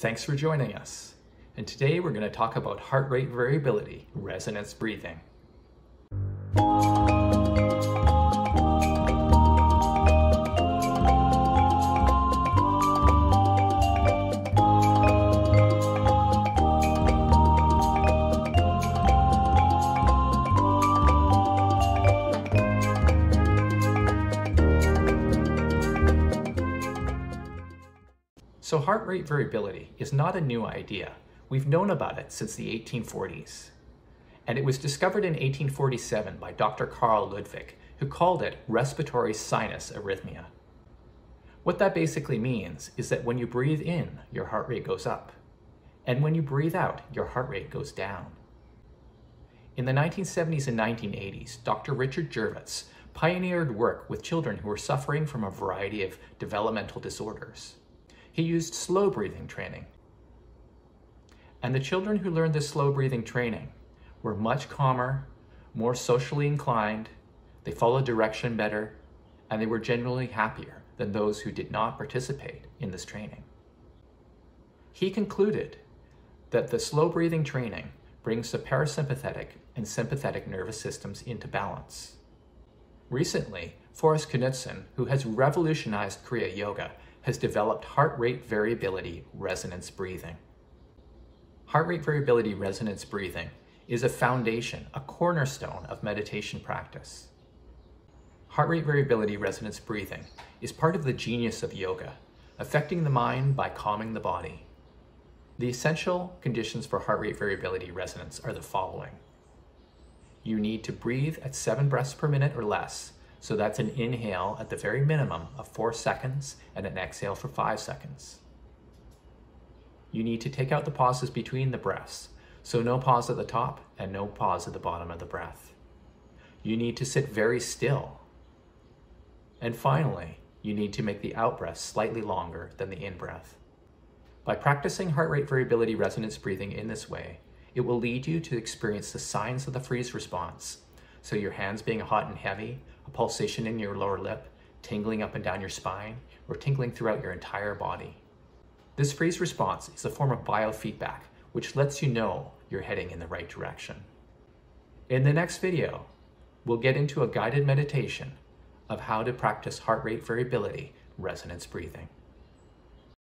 Thanks for joining us. And today we're going to talk about heart rate variability, resonance breathing. So heart rate variability is not a new idea. We've known about it since the 1840s. And it was discovered in 1847 by Dr. Carl Ludwig, who called it respiratory sinus arrhythmia. What that basically means is that when you breathe in, your heart rate goes up. And when you breathe out, your heart rate goes down. In the 1970s and 1980s, Dr. Richard Gevirtz pioneered work with children who were suffering from a variety of developmental disorders. He used slow breathing training. And the children who learned this slow breathing training were much calmer, more socially inclined, they followed direction better, and they were generally happier than those who did not participate in this training. He concluded that the slow breathing training brings the parasympathetic and sympathetic nervous systems into balance. Recently, Forrest Knutson, who has revolutionized Kriya Yoga, has developed heart rate variability resonance breathing. Heart rate variability resonance breathing is a foundation, a cornerstone of meditation practice. Heart rate variability resonance breathing is part of the genius of yoga, affecting the mind by calming the body. The essential conditions for heart rate variability resonance are the following. You need to breathe at seven breaths per minute or less so that's an inhale at the very minimum of four seconds and an exhale for five seconds. You need to take out the pauses between the breaths, so no pause at the top and no pause at the bottom of the breath. You need to sit very still. And finally, you need to make the out breath slightly longer than the in breath. By practicing heart rate variability resonance breathing in this way, it will lead you to experience the signs of the freeze response. So your hands being hot and heavy, a pulsation in your lower lip, tingling up and down your spine, or tingling throughout your entire body. This freeze response is a form of biofeedback, which lets you know you're heading in the right direction. In the next video, we'll get into a guided meditation of how to practice heart rate variability resonance breathing.